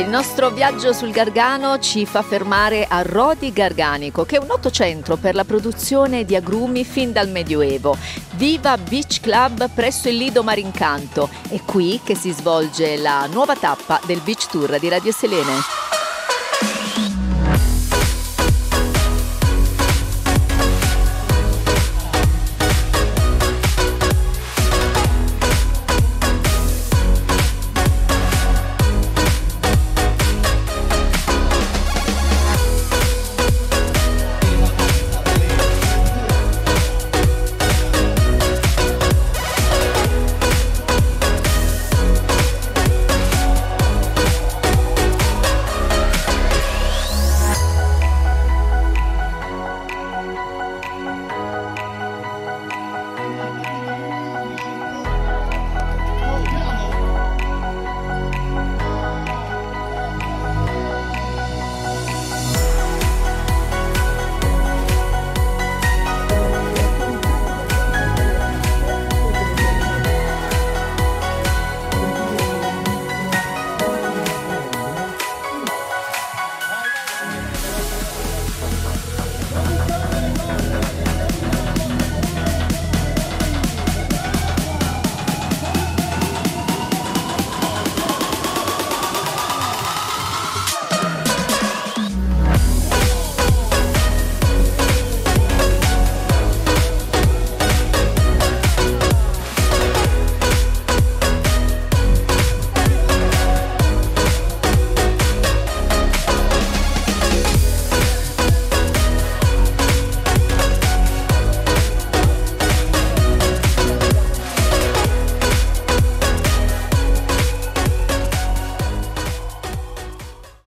Il nostro viaggio sul Gargano ci fa fermare a Rodi Garganico, che è un noto centro per la produzione di agrumi fin dal Medioevo. Viva Beach Club presso il Lido Marincanto. È qui che si svolge la nuova tappa del Beach Tour di Radio Selene.